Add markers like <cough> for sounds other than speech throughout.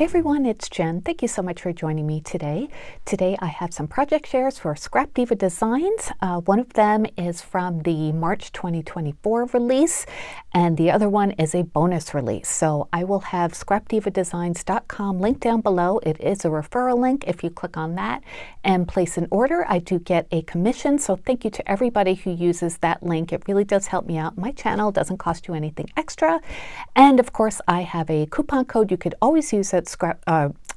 Hey everyone, it's Jen. Thank you so much for joining me today. Today I have some project shares for Scrap Diva Designs. Uh, one of them is from the March 2024 release, and the other one is a bonus release. So I will have scrapdivadesigns.com linked down below. It is a referral link. If you click on that and place an order, I do get a commission. So thank you to everybody who uses that link. It really does help me out. My channel doesn't cost you anything extra. And of course, I have a coupon code you could always use at scrap, uh, <laughs>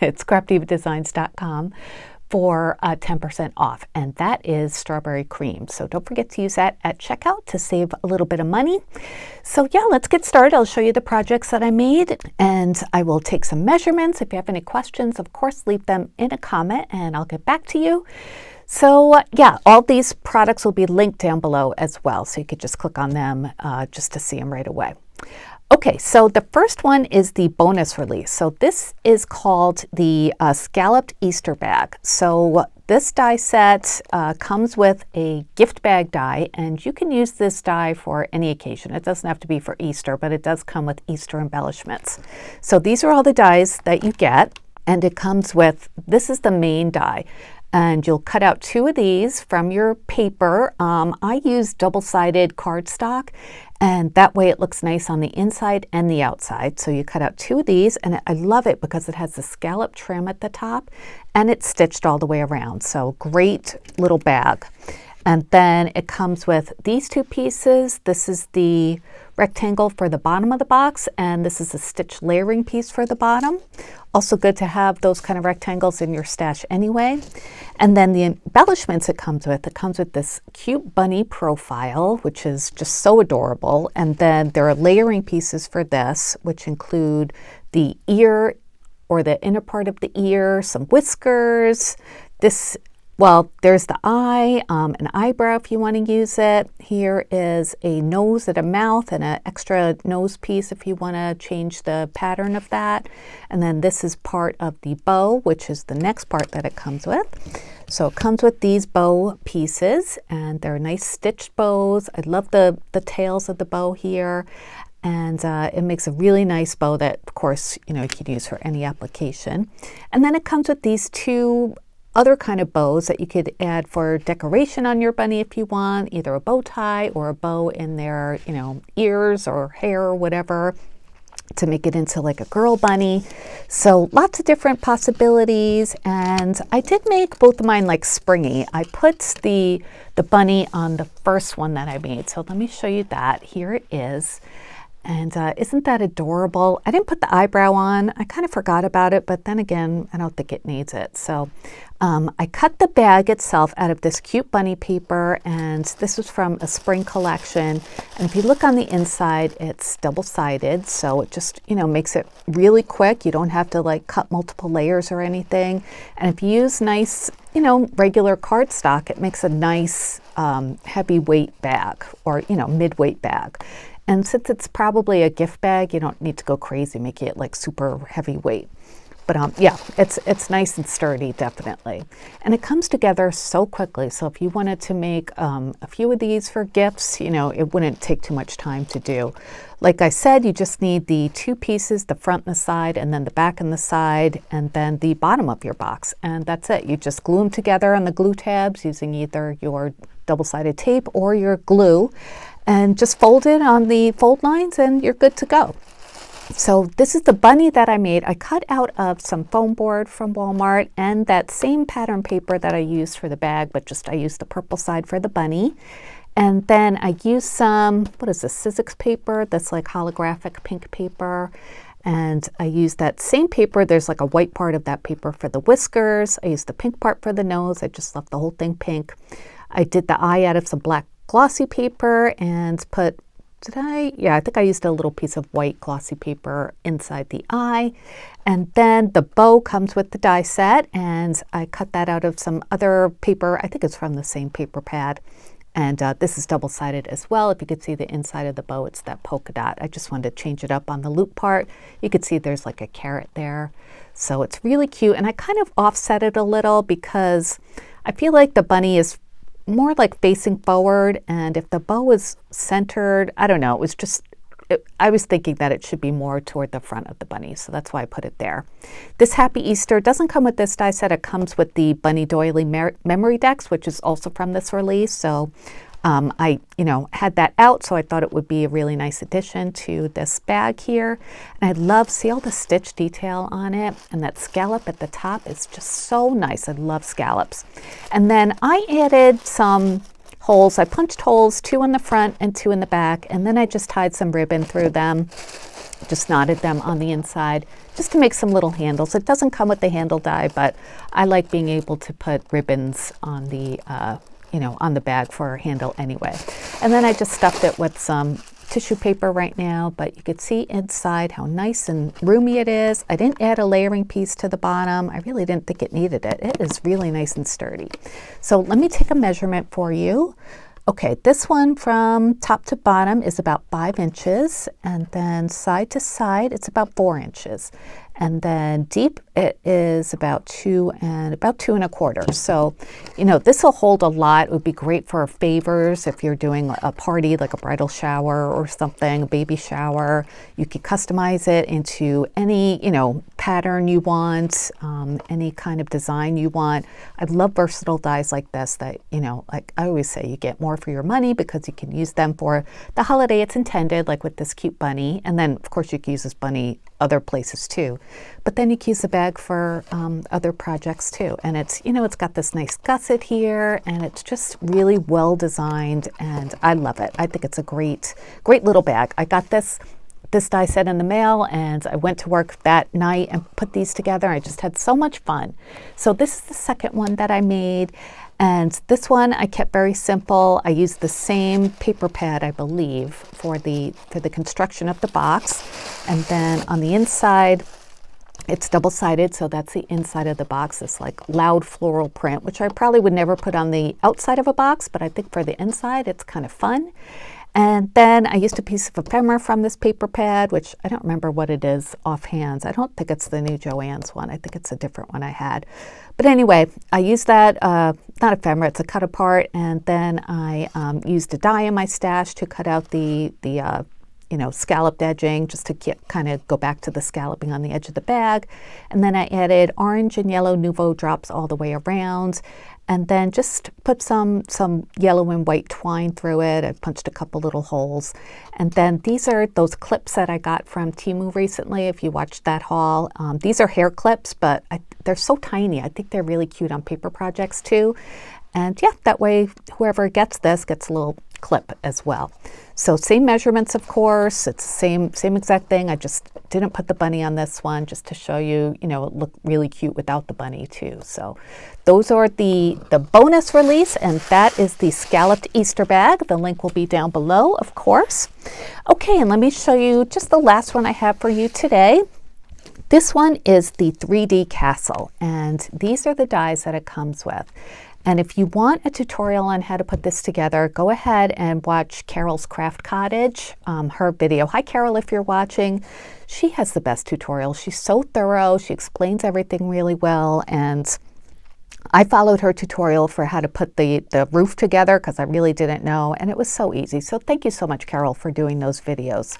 at scrapdivadesigns.com for uh, 10% off, and that is strawberry cream. So don't forget to use that at checkout to save a little bit of money. So yeah, let's get started. I'll show you the projects that I made, and I will take some measurements. If you have any questions, of course, leave them in a comment, and I'll get back to you. So uh, yeah, all these products will be linked down below as well, so you could just click on them uh, just to see them right away. Okay, so the first one is the bonus release. So this is called the uh, Scalloped Easter Bag. So this die set uh, comes with a gift bag die, and you can use this die for any occasion. It doesn't have to be for Easter, but it does come with Easter embellishments. So these are all the dies that you get, and it comes with, this is the main die and you'll cut out two of these from your paper. Um, I use double-sided cardstock and that way it looks nice on the inside and the outside. So you cut out two of these and I love it because it has the scallop trim at the top and it's stitched all the way around. So great little bag. And then it comes with these two pieces. This is the rectangle for the bottom of the box, and this is a stitch layering piece for the bottom. Also good to have those kind of rectangles in your stash anyway. And then the embellishments it comes with, it comes with this cute bunny profile, which is just so adorable. And then there are layering pieces for this, which include the ear or the inner part of the ear, some whiskers, this well, there's the eye, um, an eyebrow if you want to use it. Here is a nose and a mouth and an extra nose piece if you want to change the pattern of that. And then this is part of the bow, which is the next part that it comes with. So it comes with these bow pieces and they're nice stitched bows. I love the, the tails of the bow here and uh, it makes a really nice bow that of course you know you can use for any application and then it comes with these two other kind of bows that you could add for decoration on your bunny if you want, either a bow tie or a bow in their, you know, ears or hair or whatever to make it into like a girl bunny. So lots of different possibilities. And I did make both of mine like springy. I put the, the bunny on the first one that I made. So let me show you that. Here it is. And uh, isn't that adorable? I didn't put the eyebrow on. I kind of forgot about it, but then again, I don't think it needs it. So um, I cut the bag itself out of this cute bunny paper, and this was from a spring collection. And if you look on the inside, it's double-sided, so it just, you know, makes it really quick. You don't have to like cut multiple layers or anything. And if you use nice, you know, regular cardstock, it makes a nice um, heavyweight bag or, you know, mid-weight bag. And since it's probably a gift bag, you don't need to go crazy making it like super heavyweight. But um, yeah, it's it's nice and sturdy, definitely. And it comes together so quickly. So if you wanted to make um, a few of these for gifts, you know, it wouldn't take too much time to do. Like I said, you just need the two pieces, the front and the side, and then the back and the side, and then the bottom of your box. And that's it. You just glue them together on the glue tabs using either your double-sided tape or your glue and just fold it on the fold lines and you're good to go. So this is the bunny that I made. I cut out of some foam board from Walmart and that same pattern paper that I used for the bag, but just I used the purple side for the bunny. And then I used some, what is this, Sizzix paper that's like holographic pink paper. And I used that same paper. There's like a white part of that paper for the whiskers. I used the pink part for the nose. I just left the whole thing pink. I did the eye out of some black glossy paper and put, did I? Yeah, I think I used a little piece of white glossy paper inside the eye. And then the bow comes with the die set and I cut that out of some other paper. I think it's from the same paper pad. And uh, this is double-sided as well. If you could see the inside of the bow, it's that polka dot. I just wanted to change it up on the loop part. You could see there's like a carrot there. So it's really cute. And I kind of offset it a little because I feel like the bunny is more like facing forward. And if the bow was centered, I don't know, it was just it, I was thinking that it should be more toward the front of the bunny, so that's why I put it there. This Happy Easter doesn't come with this die set. It comes with the Bunny Doily Mer Memorydex, which is also from this release. So um, I, you know, had that out, so I thought it would be a really nice addition to this bag here. And I love, see all the stitch detail on it, and that scallop at the top is just so nice. I love scallops. And then I added some holes. I punched holes, two in the front and two in the back, and then I just tied some ribbon through them, just knotted them on the inside, just to make some little handles. It doesn't come with the handle die, but I like being able to put ribbons on the uh, you know, on the bag for a handle anyway. And then I just stuffed it with some tissue paper right now, but you could see inside how nice and roomy it is. I didn't add a layering piece to the bottom. I really didn't think it needed it. It is really nice and sturdy. So let me take a measurement for you. Okay, this one from top to bottom is about five inches, and then side to side, it's about four inches. And then deep, it is about two and about two and a quarter. So, you know, this will hold a lot. It would be great for favors if you're doing a party like a bridal shower or something, a baby shower. You could customize it into any, you know, pattern you want, um, any kind of design you want. I love versatile dies like this that, you know, like I always say, you get more for your money because you can use them for the holiday it's intended, like with this cute bunny. And then, of course, you can use this bunny other places too. But then you can use the bag for um, other projects too. And it's, you know, it's got this nice gusset here and it's just really well designed and I love it. I think it's a great, great little bag. I got this this die set in the mail and I went to work that night and put these together. I just had so much fun. So this is the second one that I made and this one I kept very simple. I used the same paper pad, I believe, for the, for the construction of the box. And then on the inside, it's double-sided, so that's the inside of the box, It's like loud floral print, which I probably would never put on the outside of a box, but I think for the inside, it's kind of fun. And then I used a piece of ephemera from this paper pad, which I don't remember what it is offhand. I don't think it's the new Joann's one. I think it's a different one I had. But anyway, I used that, uh, not ephemera, it's a cut apart, and then I um, used a die in my stash to cut out the, the uh, you know, scalloped edging just to get, kind of go back to the scalloping on the edge of the bag. And then I added orange and yellow Nuvo drops all the way around and then just put some some yellow and white twine through it. I punched a couple little holes. And then these are those clips that I got from Temu recently, if you watched that haul. Um, these are hair clips, but I, they're so tiny. I think they're really cute on paper projects too. And yeah, that way whoever gets this gets a little clip as well. So same measurements, of course. It's the same, same exact thing. I just didn't put the bunny on this one just to show you, you know, it looked really cute without the bunny too. So those are the, the bonus release, and that is the scalloped Easter bag. The link will be down below, of course. Okay, and let me show you just the last one I have for you today. This one is the 3D castle, and these are the dies that it comes with. And if you want a tutorial on how to put this together, go ahead and watch Carol's Craft Cottage, um, her video. Hi, Carol, if you're watching. She has the best tutorial. She's so thorough. She explains everything really well. And I followed her tutorial for how to put the, the roof together because I really didn't know, and it was so easy. So thank you so much, Carol, for doing those videos.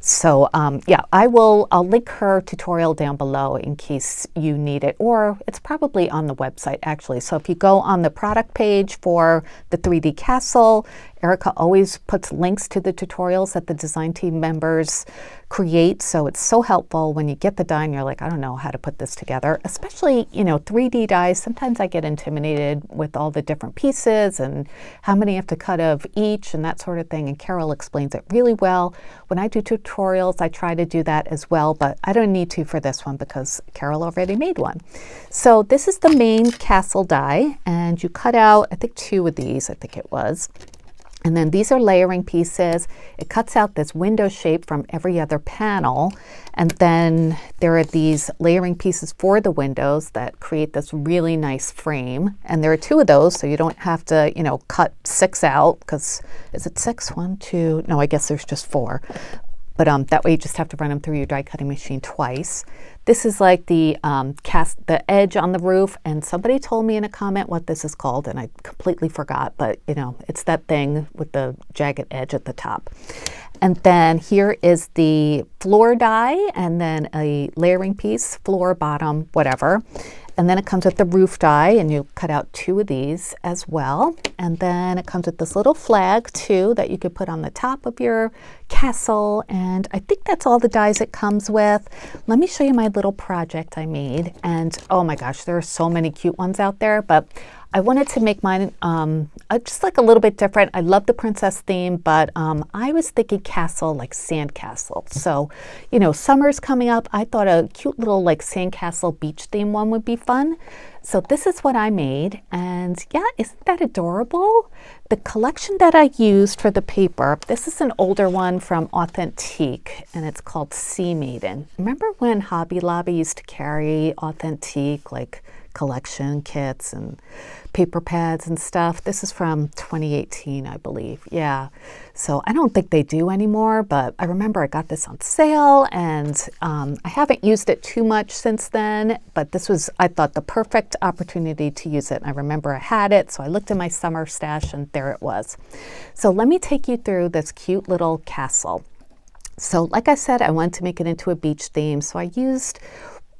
So um, yeah, I will, I'll link her tutorial down below in case you need it, or it's probably on the website actually. So if you go on the product page for the 3D Castle, Erica always puts links to the tutorials that the design team members create. So it's so helpful when you get the die and you're like, I don't know how to put this together. Especially, you know, 3D dies. Sometimes I get intimidated with all the different pieces and how many I have to cut of each and that sort of thing. And Carol explains it really well. When I do tutorials, I try to do that as well, but I don't need to for this one because Carol already made one. So this is the main castle die and you cut out, I think two of these, I think it was. And then these are layering pieces. It cuts out this window shape from every other panel. And then there are these layering pieces for the windows that create this really nice frame. And there are two of those, so you don't have to, you know, cut six out because is it six? One, two, no, I guess there's just four. But um, that way you just have to run them through your die cutting machine twice. This is like the um, cast, the edge on the roof, and somebody told me in a comment what this is called, and I completely forgot. But you know, it's that thing with the jagged edge at the top. And then here is the floor die, and then a layering piece, floor, bottom, whatever. And then it comes with the roof die, and you cut out two of these as well. And then it comes with this little flag too that you could put on the top of your castle. And I think that's all the dies it comes with. Let me show you my little project I made. And oh my gosh, there are so many cute ones out there, but I wanted to make mine um, uh, just like a little bit different. I love the princess theme, but um, I was thinking castle, like sand castle. So, you know, summer's coming up. I thought a cute little like sandcastle beach theme one would be fun. So this is what I made. And yeah, isn't that adorable? The collection that I used for the paper, this is an older one from Authentique, and it's called Sea Maiden. Remember when Hobby Lobby used to carry Authentique, like collection kits and paper pads and stuff. This is from 2018, I believe. Yeah. So I don't think they do anymore, but I remember I got this on sale and um, I haven't used it too much since then, but this was, I thought, the perfect opportunity to use it. I remember I had it, so I looked in my summer stash and there it was. So let me take you through this cute little castle. So like I said, I wanted to make it into a beach theme, so I used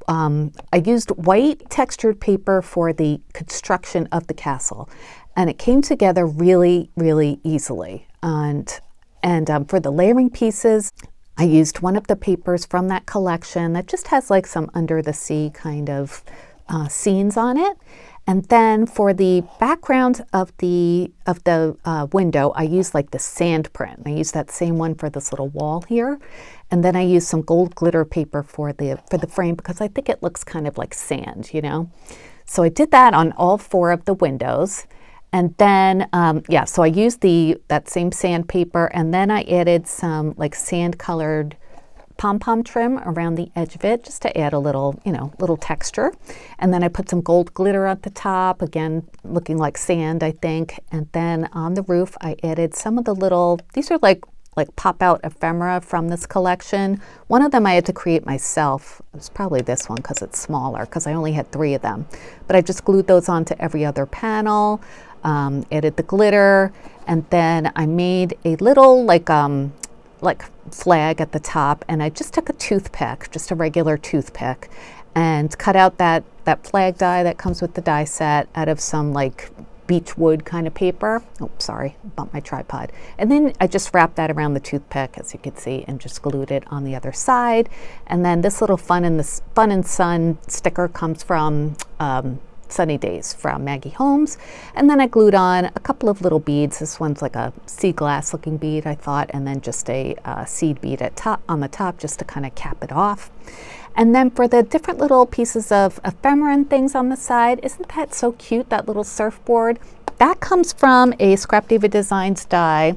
um, I used white textured paper for the construction of the castle, and it came together really, really easily. And and um, for the layering pieces, I used one of the papers from that collection that just has like some under the sea kind of uh, scenes on it. And then for the background of the of the uh, window, I use like the sand print. I use that same one for this little wall here. And then I use some gold glitter paper for the for the frame because I think it looks kind of like sand, you know. So I did that on all four of the windows. And then, um, yeah, so I used the that same sandpaper, and then I added some like sand colored pom-pom trim around the edge of it just to add a little, you know, little texture. And then I put some gold glitter at the top, again, looking like sand, I think. And then on the roof, I added some of the little, these are like like pop out ephemera from this collection. One of them I had to create myself. It was probably this one because it's smaller because I only had three of them. But I just glued those onto every other panel, um, added the glitter, and then I made a little like um, like flag at the top and I just took a toothpick, just a regular toothpick, and cut out that, that flag die that comes with the die set out of some like beech wood kind of paper. Oh, sorry, bumped my tripod. And then I just wrapped that around the toothpick, as you can see, and just glued it on the other side. And then this little fun in the fun and sun sticker comes from um, Sunny Days from Maggie Holmes. And then I glued on a couple of little beads. This one's like a sea glass looking bead, I thought, and then just a uh, seed bead at top on the top just to kind of cap it off. And then for the different little pieces of ephemera and things on the side, isn't that so cute, that little surfboard? That comes from a Scrap Diva Designs die.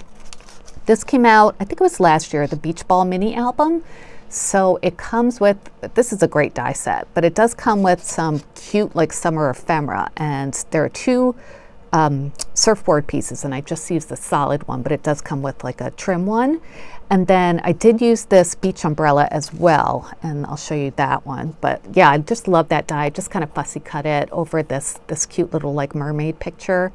This came out, I think it was last year, the Beach Ball mini album. So it comes with, this is a great die set, but it does come with some cute like summer ephemera. And there are two um, surfboard pieces and I just used the solid one, but it does come with like a trim one. And then I did use this beach umbrella as well, and I'll show you that one. But yeah, I just love that die. Just kind of fussy cut it over this, this cute little like mermaid picture.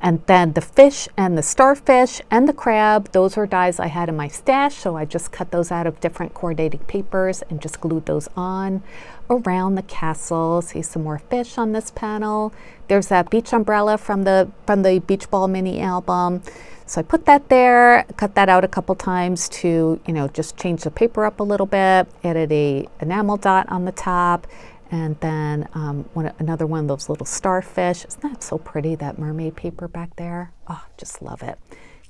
And then the fish and the starfish and the crab, those were dies I had in my stash, so I just cut those out of different coordinating papers and just glued those on around the castle. See some more fish on this panel. There's that beach umbrella from the, from the Beach Ball mini album. So I put that there, cut that out a couple times to, you know, just change the paper up a little bit, added a enamel dot on the top, and then um, one, another one of those little starfish. Isn't that so pretty, that mermaid paper back there? Oh, just love it.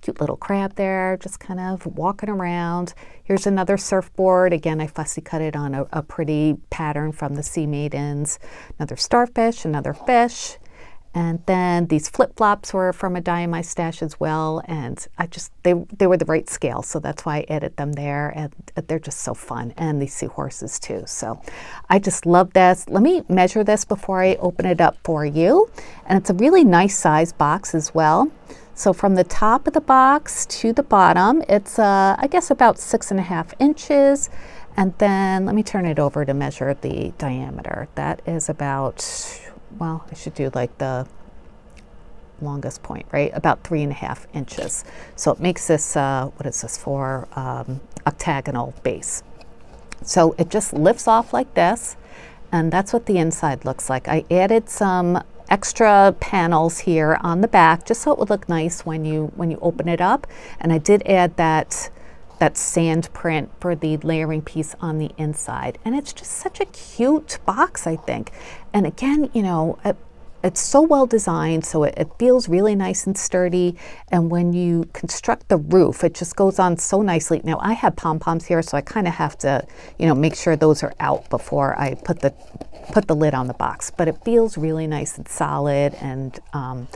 Cute little crab there, just kind of walking around. Here's another surfboard. Again, I fussy cut it on a, a pretty pattern from the Sea Maidens. Another starfish, another fish. And then these flip-flops were from a die in my stash as well. And I just, they, they were the right scale. So that's why I added them there. And they're just so fun. And these seahorses too. So I just love this. Let me measure this before I open it up for you. And it's a really nice size box as well. So from the top of the box to the bottom, it's uh, I guess about six and a half inches. And then let me turn it over to measure the diameter. That is about, well, I should do like the longest point, right? About three and a half inches. So it makes this, uh, what is this for, um, octagonal base. So it just lifts off like this, and that's what the inside looks like. I added some extra panels here on the back just so it would look nice when you when you open it up and I did add that that sand print for the layering piece on the inside. And it's just such a cute box, I think. And again, you know, it, it's so well designed, so it, it, feels really nice and sturdy. And when you construct the roof, it just goes on so nicely. Now I have pom-poms here, so I kind of have to, you know, make sure those are out before I put the put the lid on the box. But it feels really nice and solid and um,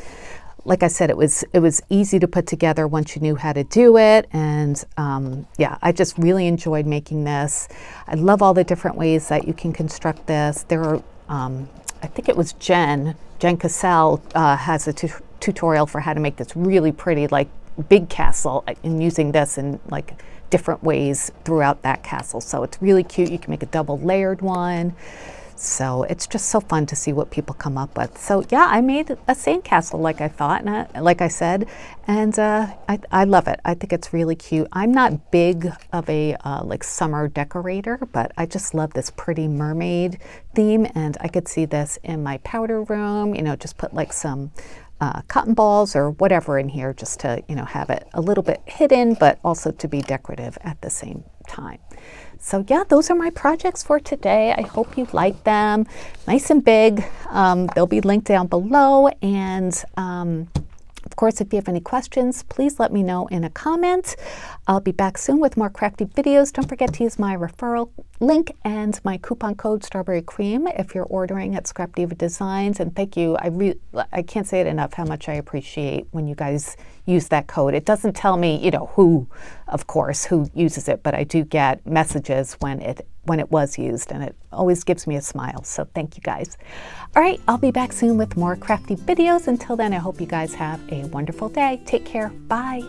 like I said, it was it was easy to put together once you knew how to do it, and um, yeah, I just really enjoyed making this. I love all the different ways that you can construct this. There are, um, I think it was Jen Jen Cassell uh, has a tutorial for how to make this really pretty, like big castle, and using this in like different ways throughout that castle. So it's really cute. You can make a double layered one. So it's just so fun to see what people come up with. So yeah, I made a sandcastle like I thought, and I, like I said, and uh, I, I, love it. I think it's really cute. I'm not big of a uh, like summer decorator, but I just love this pretty mermaid theme, and I could see this in my powder room. You know, just put like some uh, cotton balls or whatever in here just to you know have it a little bit hidden, but also to be decorative at the same time. So yeah, those are my projects for today. I hope you like them. Nice and big. Um, they'll be linked down below. And um, of course, if you have any questions, please let me know in a comment. I'll be back soon with more crafty videos. Don't forget to use my referral link and my coupon code Strawberry Cream if you're ordering at Scrap Diva Designs. And thank you. I I can't say it enough how much I appreciate when you guys use that code. It doesn't tell me, you know, who, of course, who uses it, but I do get messages when it when it was used, and it always gives me a smile. So thank you guys. All right, I'll be back soon with more crafty videos. Until then, I hope you guys have a wonderful day. Take care. Bye.